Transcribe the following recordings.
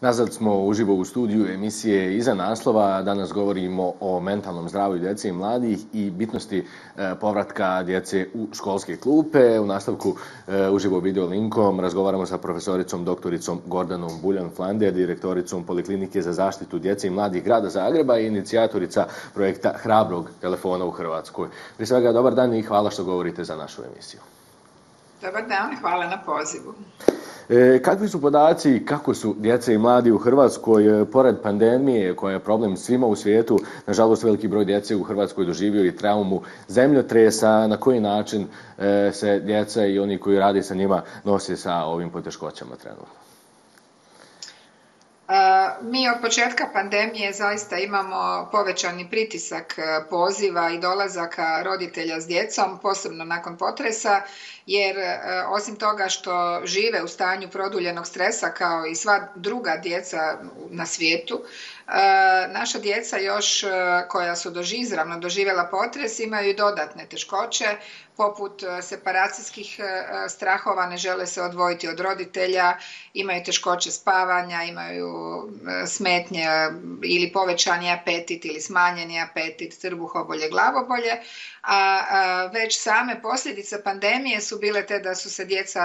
Nazad smo uživo u studiju emisije Iza naslova. Danas govorimo o mentalnom zdravlju djece i mladih i bitnosti e, povratka djece u školske klupe. U nastavku e, uživo video linkom razgovaramo sa profesoricom doktoricom Gordanom Buljan Flander, direktoricom Poliklinike za zaštitu djece i mladih grada Zagreba i inicijatorica projekta Hrabrog telefona u Hrvatskoj. Prije svega, dobar dan i hvala što govorite za našu emisiju. Dobar dan, hvala na pozivu. E, kakvi su podaci kako su djeca i mladi u Hrvatskoj, e, pored pandemije koja je problem svima u svijetu, nažalost veliki broj djece u Hrvatskoj doživio i traumu zemljotresa, na koji način e, se djeca i oni koji radi sa njima nose sa ovim poteškoćama trenutno? Mi od početka pandemije zaista imamo povećani pritisak poziva i dolazaka roditelja s djecom, posebno nakon potresa, jer osim toga što žive u stanju produljenog stresa kao i sva druga djeca na svijetu, naša djeca još koja su izravno doživjela potres imaju dodatne teškoće poput separacijskih strahova, ne žele se odvojiti od roditelja, imaju teškoće spavanja, imaju smetnje ili povećani apetit ili smanjeni apetit, trbuhobolje, glavobolje, a već same posljedice pandemije su bile te da su se djeca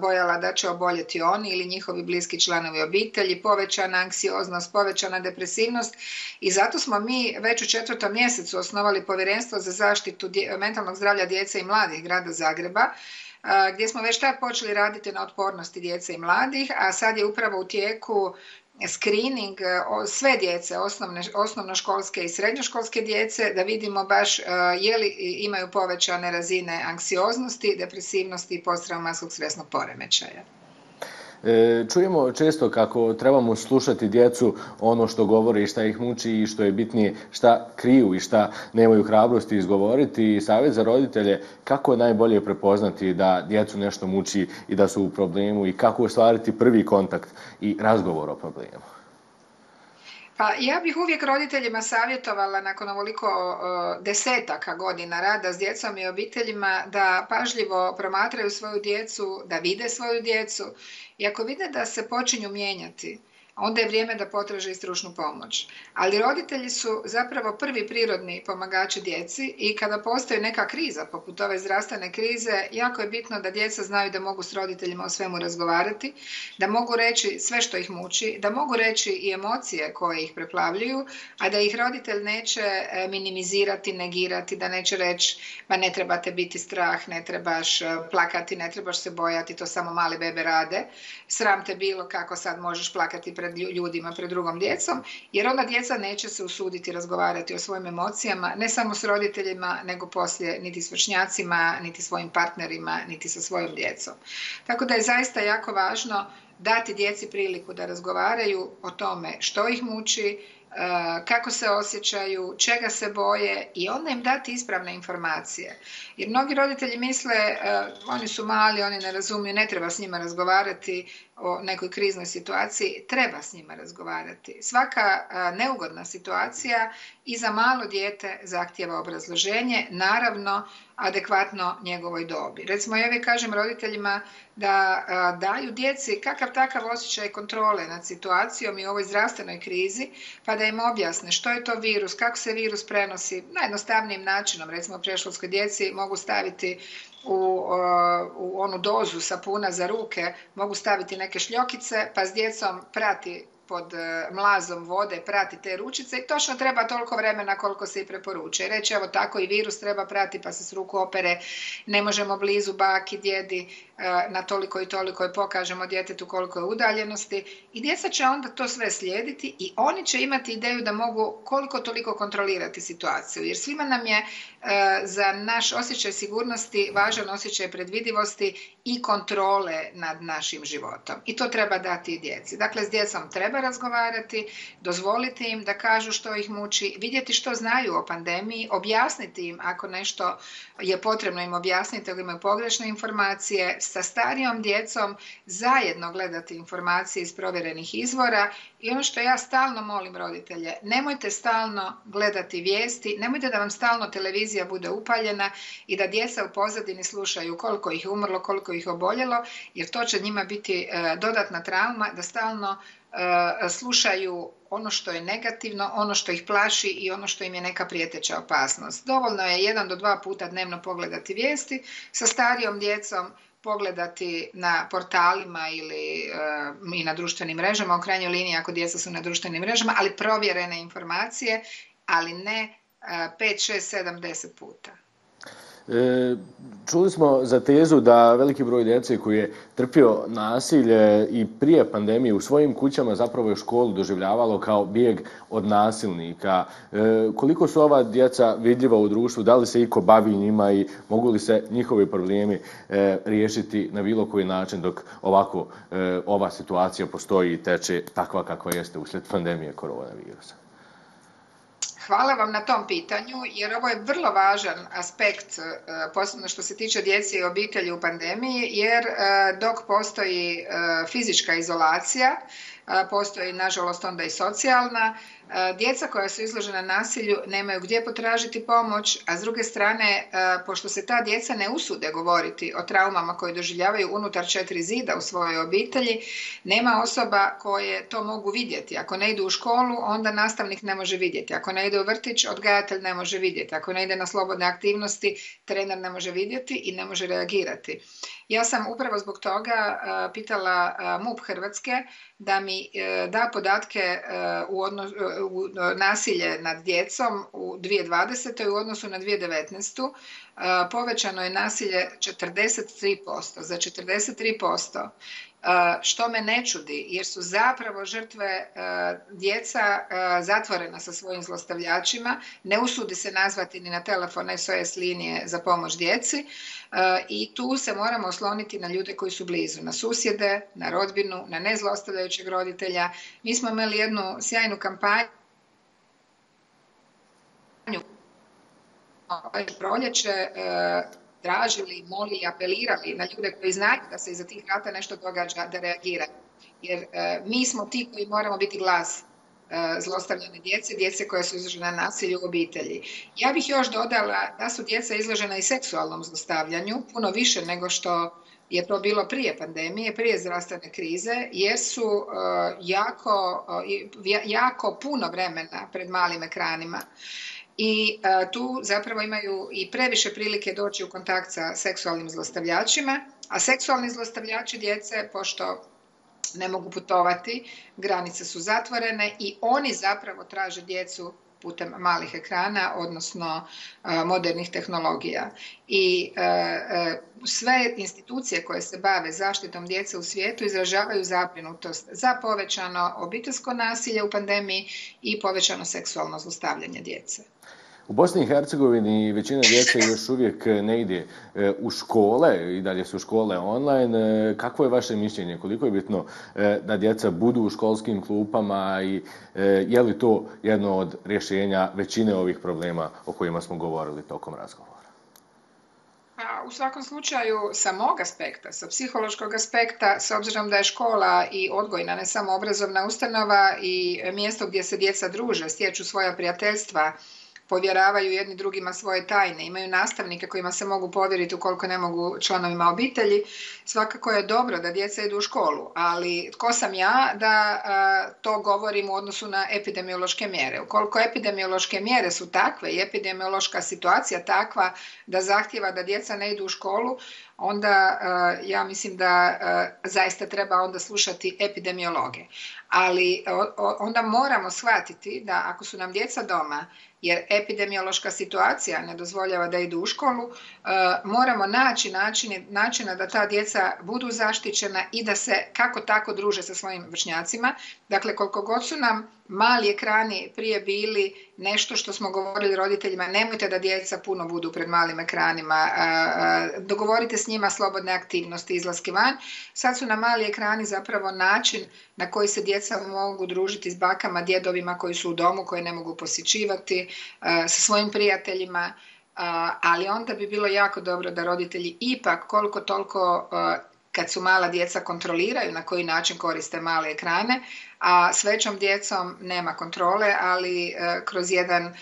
bojala da će oboljeti oni ili njihovi bliski članovi obitelji, povećana anksioznost, povećana depresivnost i zato smo mi već u četvrtom mjesecu osnovali povjerenstvo za zaštitu mentalnog zdravlja djece i mladih grada Zagreba gdje smo već tad počeli raditi na otpornosti djece i mladih, a sad je upravo u tijeku screening e, sve djece, osnovne, osnovnoškolske i srednjoškolske djece, da vidimo baš e, je li imaju povećane razine anksioznosti, depresivnosti i posttraumatskog stresnog poremećaja. E, čujemo često kako trebamo slušati djecu ono što govore i šta ih muči i što je bitnije šta kriju i šta nemaju hrabrosti izgovoriti i savjet za roditelje kako je najbolje prepoznati da djecu nešto muči i da su u problemu i kako ostvariti prvi kontakt i razgovor o problemu. Pa ja bih uvijek roditeljima savjetovala nakon ovoliko desetaka godina rada s djecom i obiteljima da pažljivo promatraju svoju djecu, da vide svoju djecu. I ako vide da se počinju mijenjati, onda je vrijeme da potraže i stručnu pomoć. Ali roditelji su zapravo prvi prirodni pomagači djeci i kada postoji neka kriza, poput ove zdravstvene krize, jako je bitno da djeca znaju da mogu s roditeljima o svemu razgovarati, da mogu reći sve što ih muči, da mogu reći i emocije koje ih preplavljuju, a da ih roditelj neće e, minimizirati, negirati, da neće reći ma ne trebate biti strah, ne trebaš e, plakati, ne trebaš se bojati, to samo mali bebe rade, sram te bilo kako sad možeš plakati pred pred ljudima, pred drugom djecom, jer onda djeca neće se usuditi razgovarati o svojim emocijama, ne samo s roditeljima, nego poslije niti s vršnjacima, niti svojim partnerima, niti sa svojom djecom. Tako da je zaista jako važno dati djeci priliku da razgovaraju o tome što ih muči, kako se osjećaju, čega se boje i onda im dati ispravne informacije. Jer mnogi roditelji misle, eh, oni su mali, oni ne razumiju, ne treba s njima razgovarati o nekoj kriznoj situaciji, treba s njima razgovarati. Svaka eh, neugodna situacija i za malo dijete zahtjeva obrazloženje, naravno adekvatno njegovoj dobi. Recimo, ja uvijek kažem roditeljima da daju djeci kakav takav osjećaj kontrole nad situacijom i ovoj zdravstvenoj krizi, pa da im objasne što je to virus, kako se virus prenosi, najjednostavnijim načinom, recimo preškolskoj djeci mogu staviti u, u onu dozu sapuna za ruke, mogu staviti neke šljokice, pa s djecom prati pod e, mlazom vode prati te ručice i točno treba toliko vremena koliko se i preporuče. Reći evo tako i virus treba prati pa se s ruku opere, ne možemo blizu baki, djedi e, na toliko i toliko i pokažemo djetetu koliko je udaljenosti i djeca će onda to sve slijediti i oni će imati ideju da mogu koliko toliko kontrolirati situaciju jer svima nam je e, za naš osjećaj sigurnosti važan osjećaj predvidivosti i kontrole nad našim životom i to treba dati i djeci. Dakle, s djecom treba razgovarati, dozvoliti im da kažu što ih muči, vidjeti što znaju o pandemiji, objasniti im ako nešto je potrebno im objasniti ako imaju pogrešne informacije, sa starijom djecom zajedno gledati informacije iz provjerenih izvora i ono što ja stalno molim roditelje, nemojte stalno gledati vijesti, nemojte da vam stalno televizija bude upaljena i da djeca u pozadini slušaju koliko ih umrlo, koliko ih oboljelo, jer to će njima biti e, dodatna trauma da stalno slušaju ono što je negativno, ono što ih plaši i ono što im je neka prijeteća opasnost. Dovoljno je jedan do dva puta dnevno pogledati vijesti, sa starijom djecom pogledati na portalima ili i na društvenim mrežama, u krajnjoj liniji ako djeca su na društvenim mrežama, ali provjerene informacije, ali ne 5, 6, 7, 10 puta. E, čuli smo za tezu da veliki broj djece koji je trpio nasilje i prije pandemije u svojim kućama zapravo je školu doživljavalo kao bijeg od nasilnika. E, koliko su ova djeca vidljiva u društvu, da li se iko bavi njima i mogu li se njihovi problemi e, riješiti na bilo koji način dok ovako ova situacija postoji i teče takva kakva jeste uslijed pandemije koronavirusa? Hvala vam na tom pitanju, jer ovo je vrlo važan aspekt, e, posebno što se tiče djece i obitelji u pandemiji, jer e, dok postoji e, fizička izolacija, postoji nažalost onda i socijalna. Djeca koja su izložena nasilju nemaju gdje potražiti pomoć, a s druge strane, pošto se ta djeca ne usude govoriti o traumama koje doživljavaju unutar četiri zida u svojoj obitelji, nema osoba koje to mogu vidjeti. Ako ne idu u školu, onda nastavnik ne može vidjeti. Ako ne ide u vrtić, odgajatelj ne može vidjeti. Ako ne ide na slobodne aktivnosti, trener ne može vidjeti i ne može reagirati. Ja sam upravo zbog toga pitala MUP Hrvatske da mi e, da podatke e, u, u nasilje nad djecom u 2020. u odnosu na 2019. Povećano je nasilje 43%, za 43% što me ne čudi jer su zapravo žrtve djeca zatvorena sa svojim zlostavljačima, ne usudi se nazvati ni na telefon SOS linije za pomoć djeci i tu se moramo osloniti na ljude koji su blizu, na susjede, na rodbinu, na nezlostavljajućeg roditelja. Mi smo imali jednu sjajnu kampanju proljeće tražili, molili, apelirali na ljude koji znaju da se iza tih rata nešto događa, da reagiraju. Jer e, mi smo ti koji moramo biti glas e, zlostavljane djece, djece koja su izložena nasilju u obitelji. Ja bih još dodala da su djeca izložena i seksualnom zlostavljanju, puno više nego što je to bilo prije pandemije, prije zdravstvene krize, jer su e, jako, jako puno vremena pred malim ekranima i e, tu zapravo imaju i previše prilike doći u kontakt sa seksualnim zlostavljačima, a seksualni zlostavljači djece, pošto ne mogu putovati, granice su zatvorene i oni zapravo traže djecu putem malih ekrana, odnosno e, modernih tehnologija. I e, sve institucije koje se bave zaštitom djece u svijetu izražavaju zabrinutost za povećano obiteljsko nasilje u pandemiji i povećano seksualno zlostavljanje djece. U Bosni i Hercegovini većina djece još uvijek ne ide e, u škole i dalje su škole online. E, kakvo je vaše mišljenje? Koliko je bitno e, da djeca budu u školskim klupama i je li to jedno od rješenja većine ovih problema o kojima smo govorili tokom razgovora? Pa, u svakom slučaju sa mog aspekta, sa psihološkog aspekta, s obzirom da je škola i odgojna, ne samo obrazovna ustanova i mjesto gdje se djeca druže, stječu svoja prijateljstva, povjeravaju jedni drugima svoje tajne, imaju nastavnike kojima se mogu povjeriti ukoliko ne mogu članovima obitelji. Svakako je dobro da djeca idu u školu, ali tko sam ja da to govorim u odnosu na epidemiološke mjere. Ukoliko epidemiološke mjere su takve i epidemiološka situacija takva da zahtjeva da djeca ne idu u školu, onda ja mislim da zaista treba onda slušati epidemiologe. Ali onda moramo shvatiti da ako su nam djeca doma jer epidemiološka situacija ne dozvoljava da idu u školu, e, moramo naći načina da ta djeca budu zaštićena i da se kako tako druže sa svojim vršnjacima. Dakle, koliko god su nam mali ekrani prije bili nešto što smo govorili roditeljima, nemojte da djeca puno budu pred malim ekranima, dogovorite s njima slobodne aktivnosti, izlaske van. Sad su na mali ekrani zapravo način na koji se djeca mogu družiti s bakama, djedovima koji su u domu, koje ne mogu posjećivati, sa svojim prijateljima, ali onda bi bilo jako dobro da roditelji ipak koliko toliko kad su mala djeca kontroliraju na koji način koriste male ekrane, a s većom djecom nema kontrole, ali kroz jedan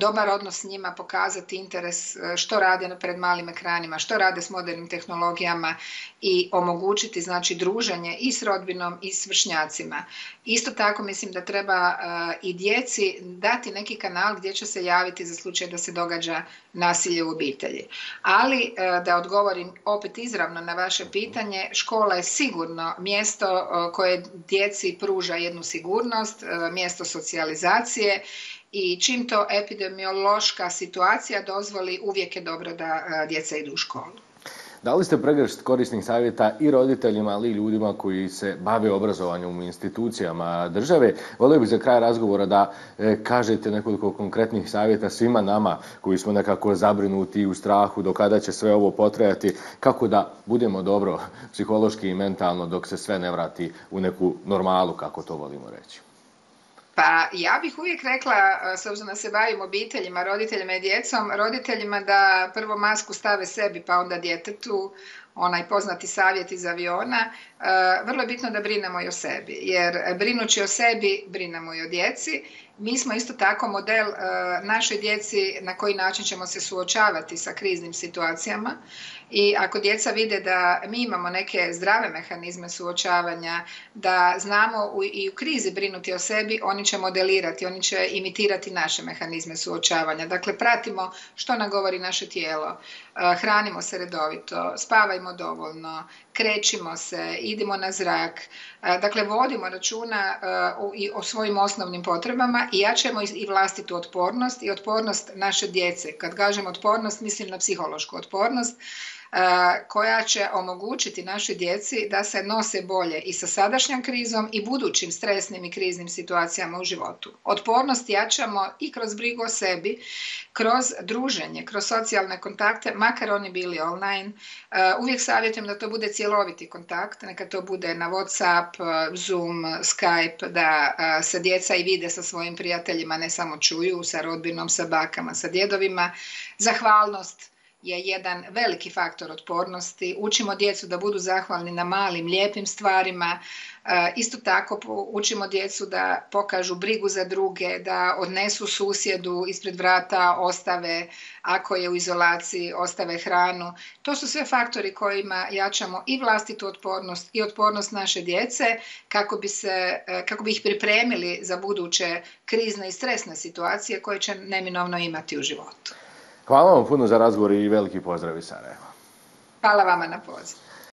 dobar odnos s njima pokazati interes što rade pred malim ekranima, što rade s modernim tehnologijama i omogućiti znači druženje i s rodbinom i s vršnjacima. Isto tako mislim da treba i djeci dati neki kanal gdje će se javiti za slučaj da se događa nasilje u obitelji. Ali da odgovorim opet izravno na vaše pitanje, škola je sigurno mjesto koje djeci pruža jednu sigurnost, mjesto socijalizacije i čim to epidemiološka situacija dozvoli, uvijek je dobro da djeca idu u školu. Li ste pregršt korisnih savjeta i roditeljima, ali i ljudima koji se bave obrazovanjem u institucijama države. Volio bih za kraj razgovora da e, kažete nekoliko konkretnih savjeta svima nama koji smo nekako zabrinuti u strahu do kada će sve ovo potrajati, kako da budemo dobro psihološki i mentalno dok se sve ne vrati u neku normalu, kako to volimo reći. Pa ja bih uvijek rekla, s obzirom da se bavim obiteljima, roditeljima i djecom, roditeljima da prvo masku stave sebi pa onda djetetu, onaj poznati savjet iz aviona, vrlo je bitno da brinemo i o sebi, jer brinući o sebi, brinemo i o djeci. Mi smo isto tako model našoj djeci na koji način ćemo se suočavati sa kriznim situacijama i ako djeca vide da mi imamo neke zdrave mehanizme suočavanja, da znamo i u krizi brinuti o sebi, oni će modelirati, oni će imitirati naše mehanizme suočavanja. Dakle, pratimo što nam govori naše tijelo, hranimo se redovito, spavajmo dovoljno, krećimo se, idemo na zrak, dakle vodimo računa i o svojim osnovnim potrebama i jačemo i vlastitu otpornost i otpornost naše djece. Kad kažem otpornost, mislim na psihološku otpornost, koja će omogućiti našoj djeci da se nose bolje i sa sadašnjom krizom i budućim stresnim i kriznim situacijama u životu. Otpornost jačamo i kroz brigu o sebi, kroz druženje, kroz socijalne kontakte, makar oni bili online. Uvijek savjetujem da to bude cjeloviti kontakt, neka to bude na Whatsapp, Zoom, Skype, da se djeca i vide sa svojim prijateljima, ne samo čuju, sa rodbinom, sa bakama, sa djedovima. Zahvalnost, je jedan veliki faktor otpornosti. Učimo djecu da budu zahvalni na malim, lijepim stvarima. E, isto tako učimo djecu da pokažu brigu za druge, da odnesu susjedu ispred vrata, ostave, ako je u izolaciji, ostave hranu. To su sve faktori kojima jačamo i vlastitu otpornost i otpornost naše djece kako bi, se, e, kako bi ih pripremili za buduće krizne i stresne situacije koje će neminovno imati u životu. Hvala vam puno za razgovor i veliki pozdrav iz Sarajeva. Hvala vama na poziv.